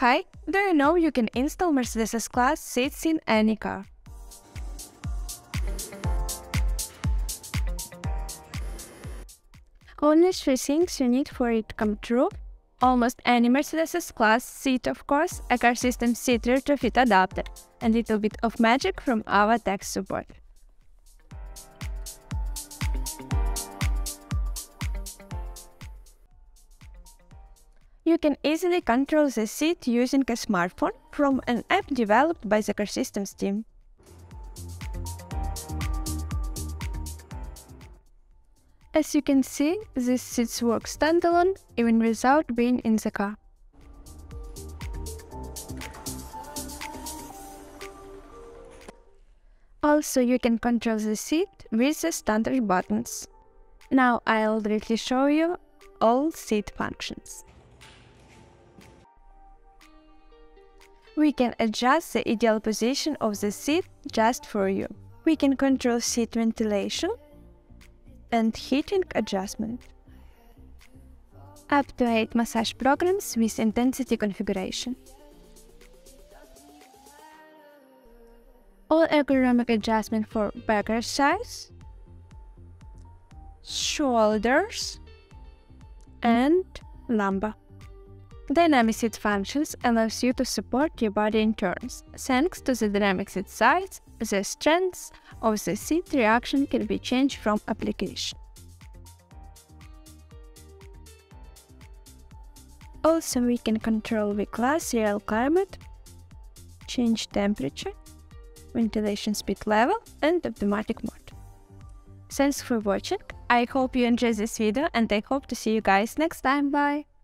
Hi, do you know you can install Mercedes S-Class seats in any car? Only three things you need for it to come true. Almost any Mercedes S-Class seat, of course, a car system seat retrofit adapter, and a little bit of magic from our tech support. You can easily control the seat using a smartphone from an app developed by the CarSystems team. As you can see, these seats work standalone even without being in the car. Also, you can control the seat with the standard buttons. Now I'll briefly show you all seat functions. We can adjust the ideal position of the seat just for you. We can control seat ventilation and heating adjustment. Up to 8 massage programs with intensity configuration. All ergonomic adjustment for back size, shoulders, and lumbar. Dynamic seat functions allows you to support your body in turns. Thanks to the dynamic seat size, the strength of the seat reaction can be changed from application. Also, we can control the class real climate, change temperature, ventilation speed level, and automatic mode. Thanks for watching. I hope you enjoyed this video and I hope to see you guys next time. Bye!